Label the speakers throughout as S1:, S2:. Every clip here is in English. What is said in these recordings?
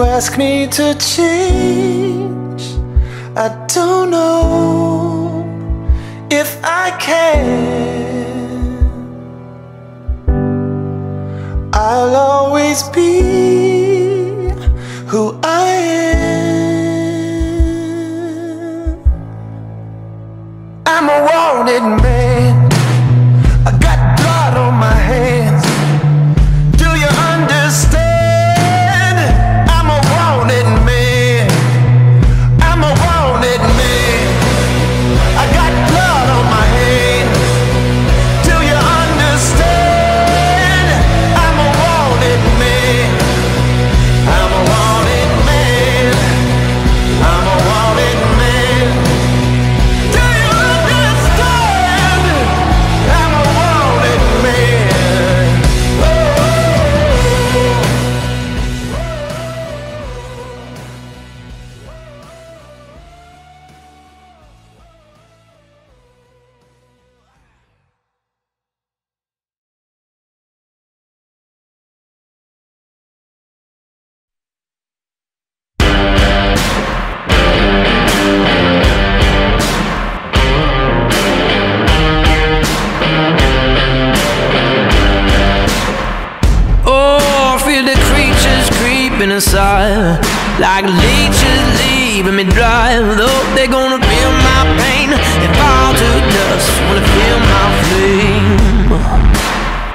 S1: you ask me to change, I don't know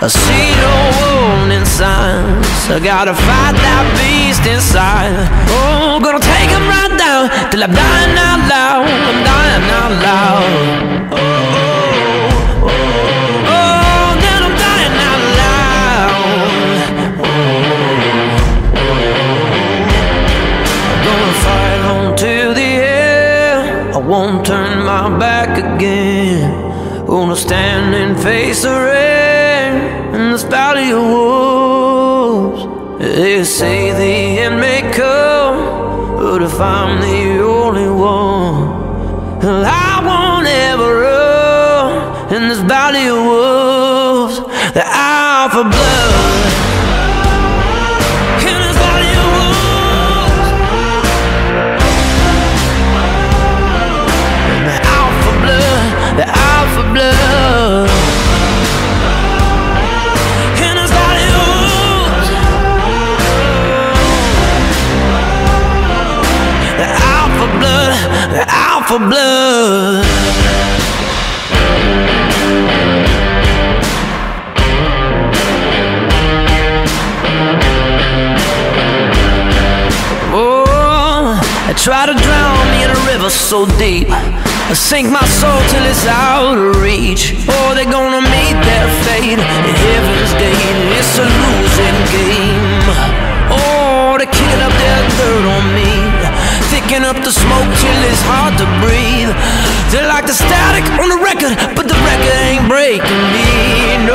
S1: I
S2: see no warning signs. I gotta fight that beast inside. Oh, gonna take him right down till I'm dying out loud. I'm dying out loud. Oh, oh, oh, oh. then I'm dying out loud. I'm gonna fight on till the end. I won't turn my back again. Gonna stand and face the wolves. They say the end may come, but if I'm the only one, well, I won't ever run in this valley of wolves. The alpha blood. blood. Oh, I try to drown me in a river so deep. I sink my soul till it's out of reach. Oh, they're gonna meet their fate in heaven's gate. It's a losing game. picking up the smoke till it's hard to breathe. They're like the static on the record, but the record ain't breaking me. No.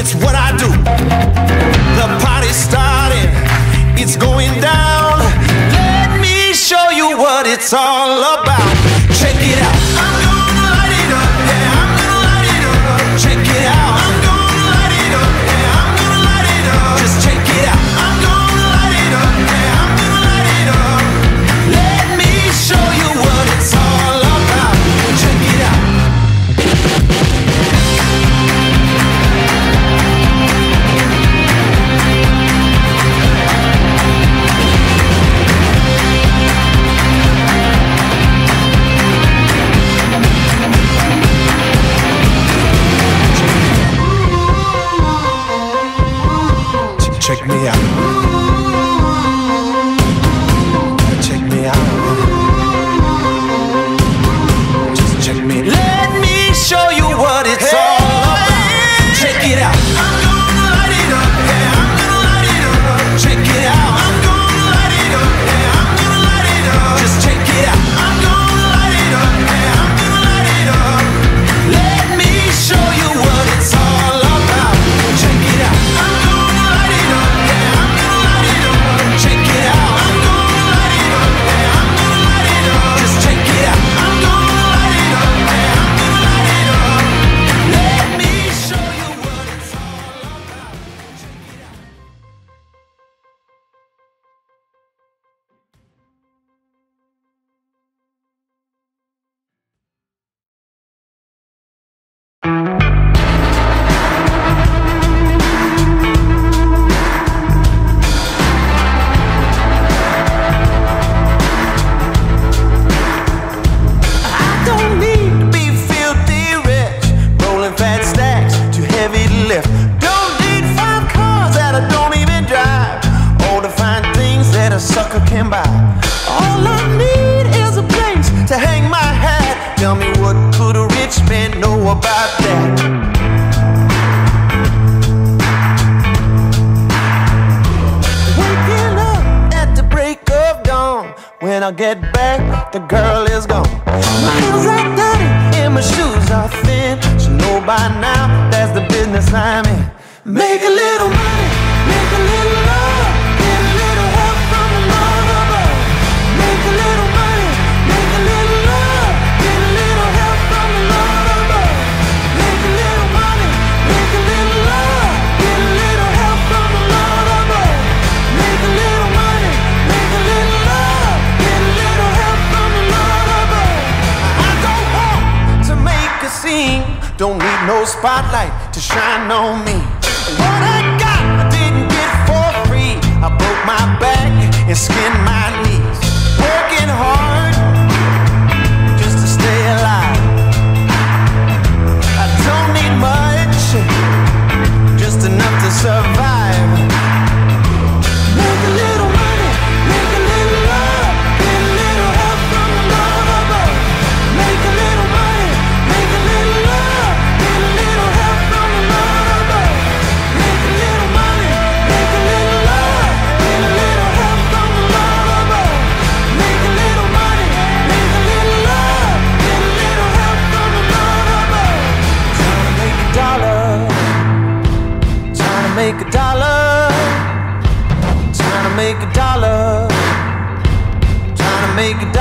S1: it's what I do. The party's starting, it's going down. Let me show you what it's all about. Check it out. slimy. Make a little money. no spotlight to shine on me. What I got, I didn't get for free. I broke my back and skinned my knee. make a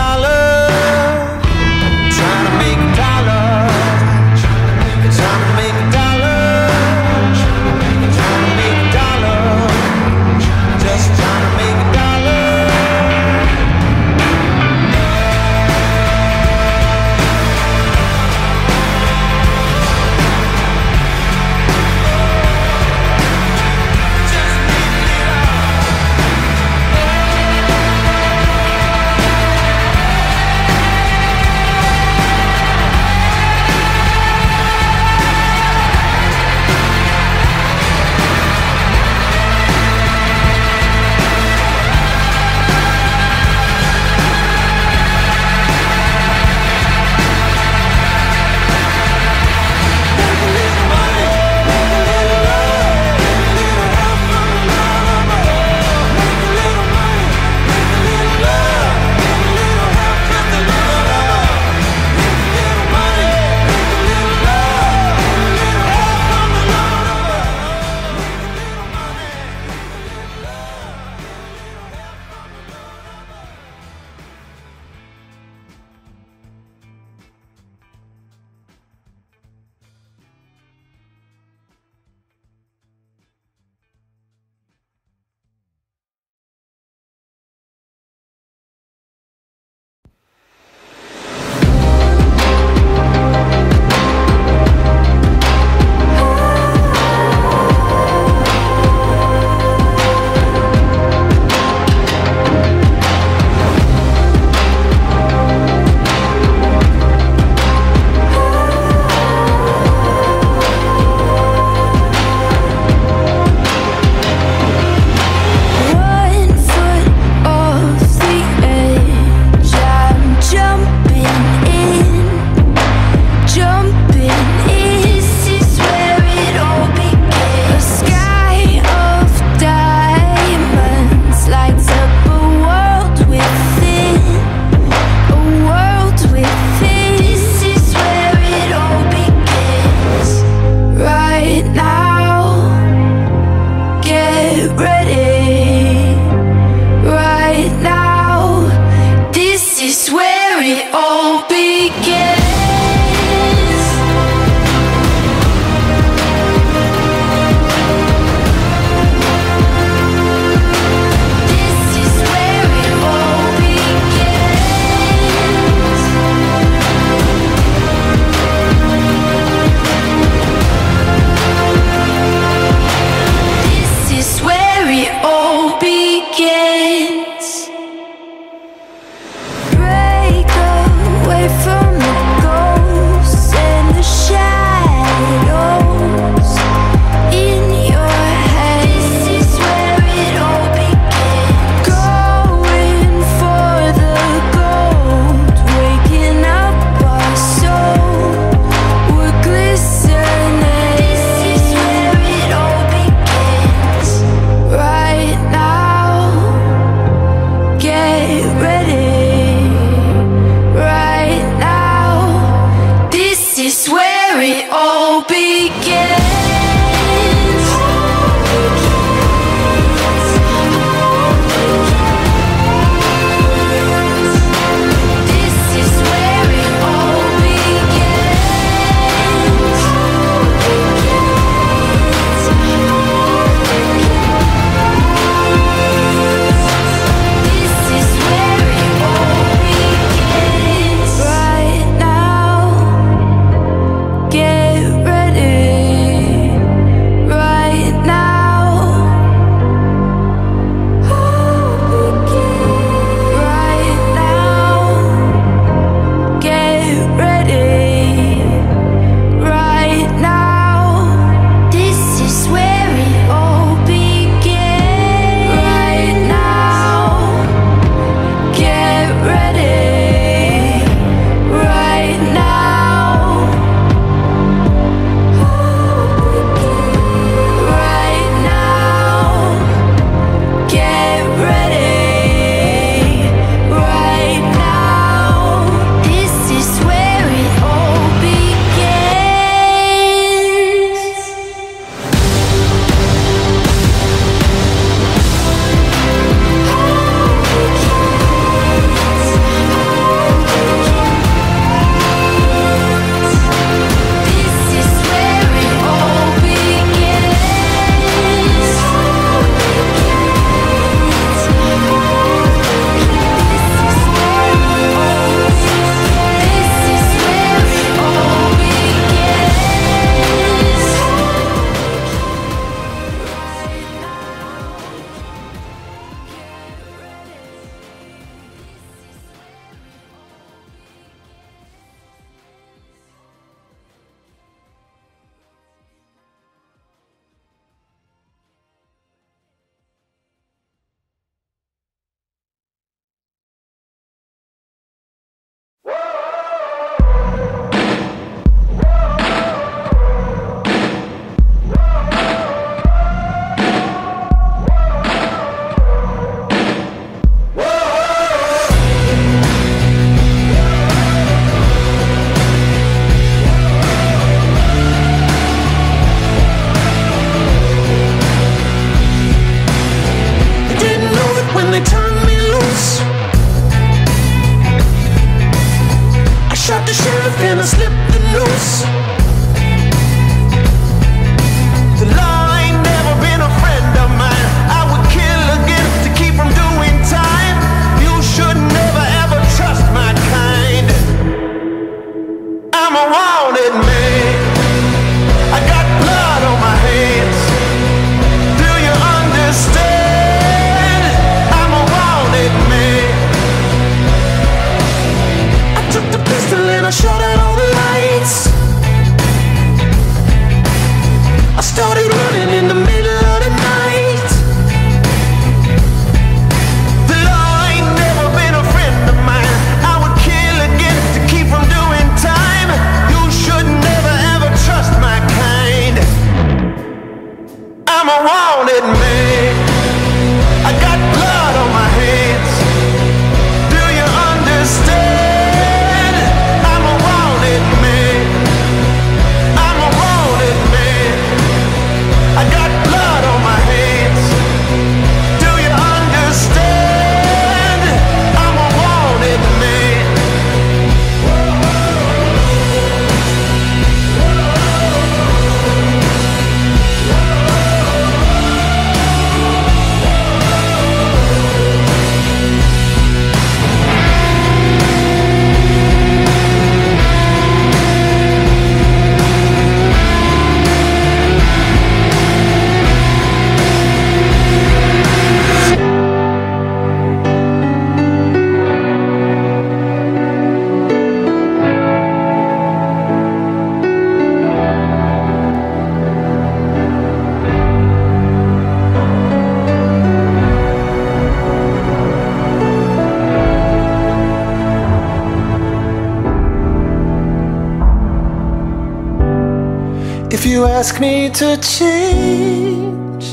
S1: you ask me to change,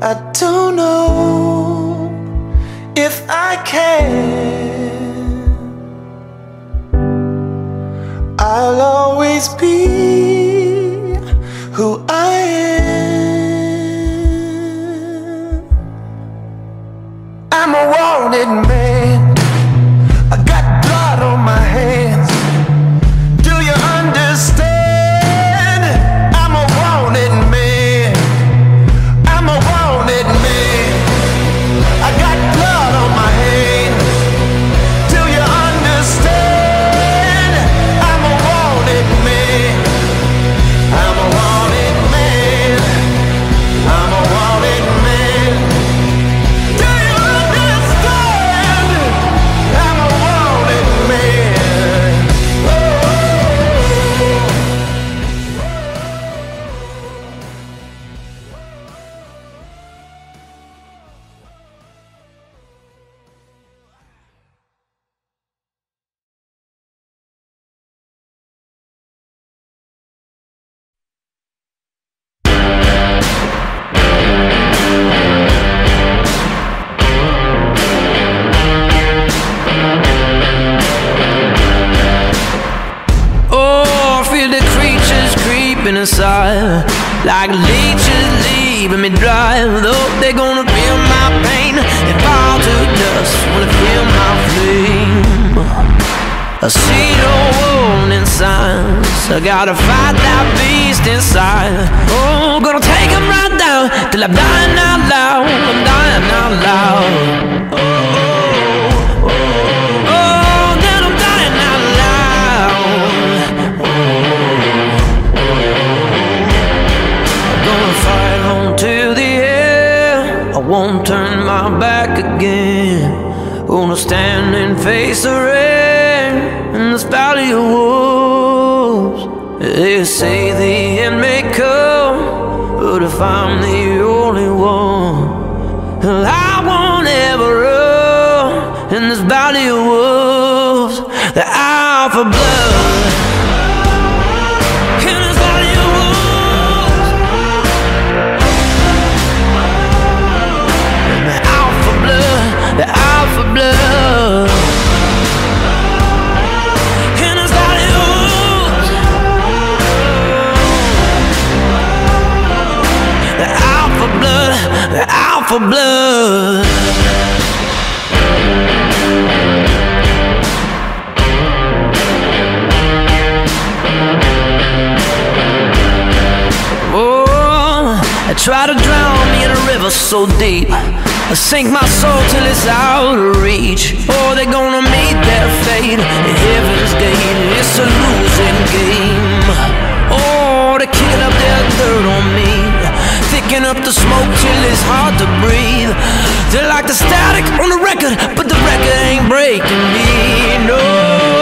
S1: I don't know
S2: say the end may come, but if I'm the only one, well, I won't ever run in this valley of wolves. The alpha blood. for blood. Oh, I try to drown me in a river so deep. I sink my soul till it's out of reach. Oh, they're gonna meet their fate in heaven's gate. It's a losing game. Oh, they're kicking up their dirt on me up the smoke till it's hard to breathe. They like the static on the record, but the record ain't breaking me. No.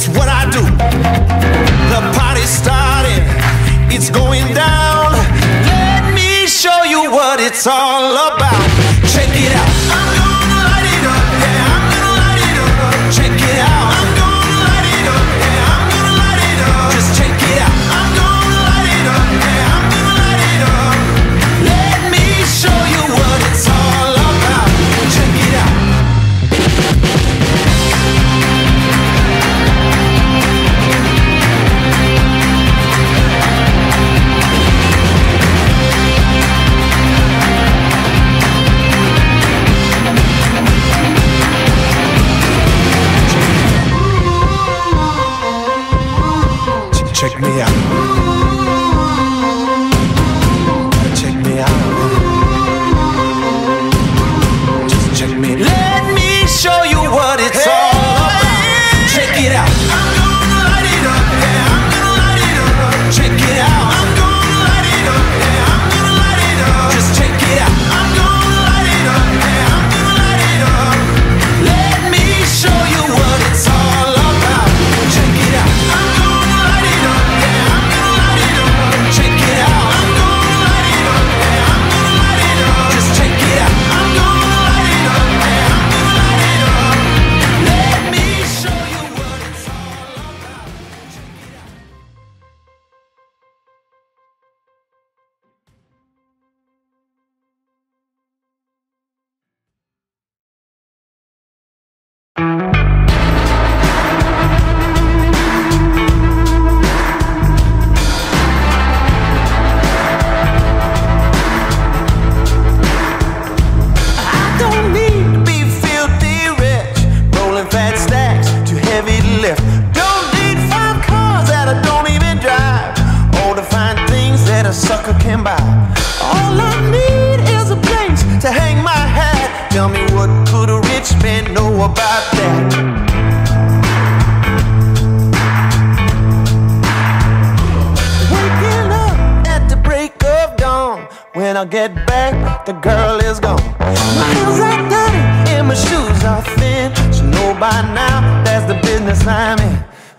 S1: it's what I do. The party's starting, it's going down. Let me show you what it's all about.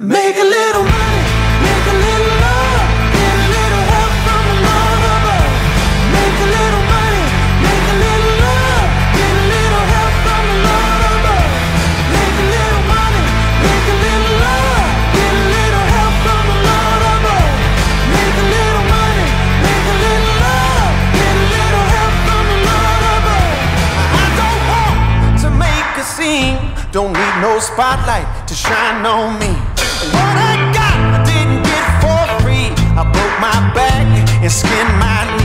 S1: Make a little money, make a little love, get a little help from the Lord above. Make a little money, make a little love, get a little help from the Lord above. Make a little money, make a little love, get a little help from the Lord above. Make a little money, make a little love, get a little help from the Lord above. I don't want to make a scene, don't need no spotlight to shine on me i broke my back and skinned my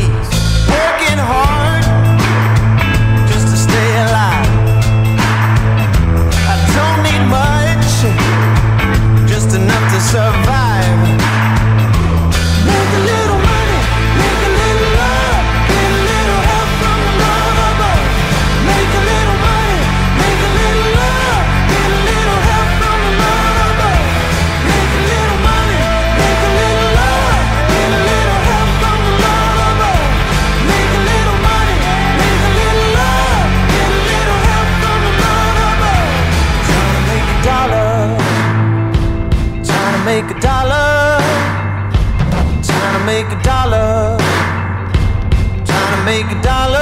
S1: make a dollar, trying to make a dollar.